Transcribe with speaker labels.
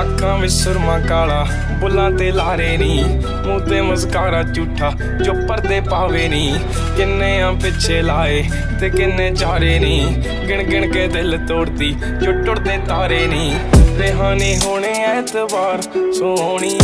Speaker 1: ਅੱਖਾਂ ਵਿੱਚ ਸੁਰਮਾ ਕਾਲਾ, ਬੁੱਲਾਂ ਤੇ ਲਾਰੇ ਨਹੀਂ ਮੂੰਹ ਤੇ ਮੁਸਕਾਰਾ ਝੂਠਾ, ਜੋ ਪਰਦੇ ਪਾਵੇ ਨਹੀਂ ਕਿੰਨੇ ਆ ਪਿੱਛੇ ਲਾਏ ਤੇ ਕਿੰਨੇ ਚਾਰੇ ਨਹੀਂ ਗਿਣ ਗਿਣ ਕੇ ਦਿਲ ਤੋੜਦੀ, ਜੋ ਟੁੱਟਦੇ ਤਾਰੇ ਨੀ। ਰਹਾਨੀ ਹੋਣੇ ਐਤਵਾਰ, ਸੋਹਣੀ